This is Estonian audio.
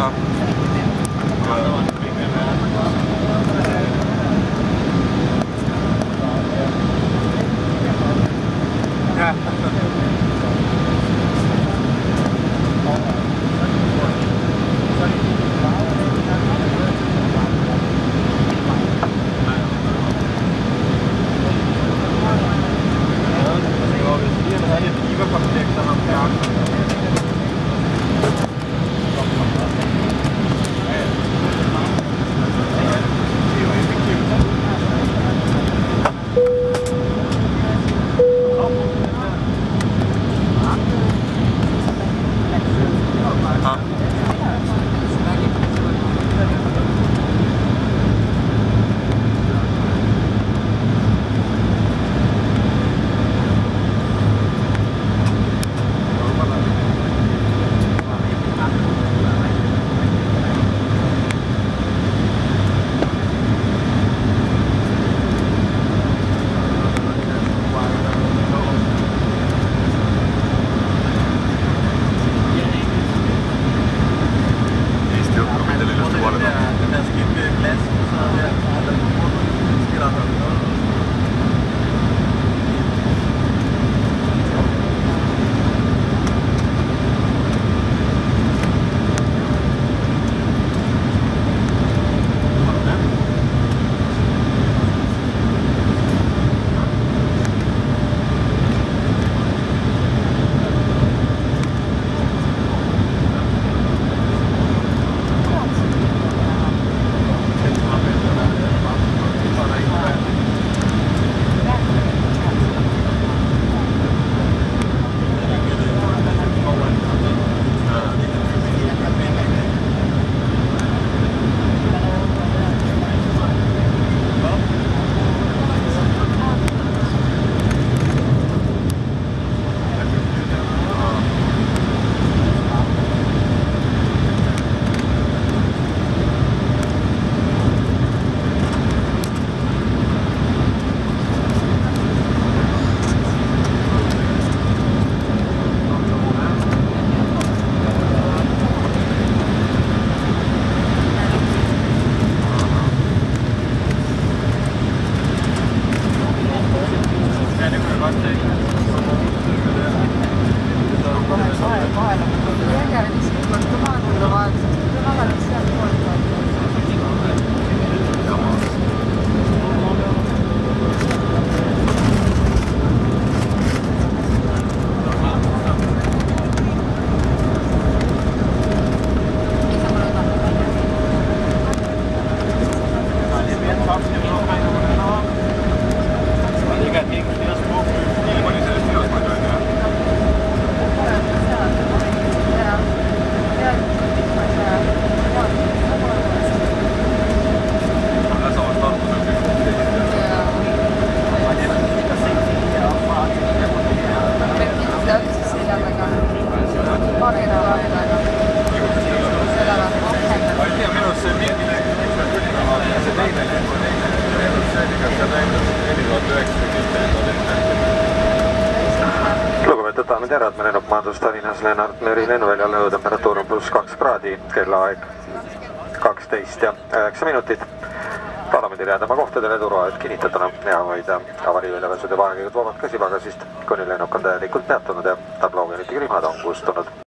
Пока. 30. Lugupeetud daamid ja härrad, me lennuk maandus Tallinnas. Lennart Meri lennuväljal, õhutemperatuur on pluss kaks kraadi, kellaaeg kaksteist ja üheksa minutit. parlamendil jääda oma kohtadele turvaliselt kinnitatuna. Ja hoida avariiväljapääsude vaegiga vabad käsipagasist, kuni lennuk on täielikult peatunud ja tabloogeeriti külmad on kustunud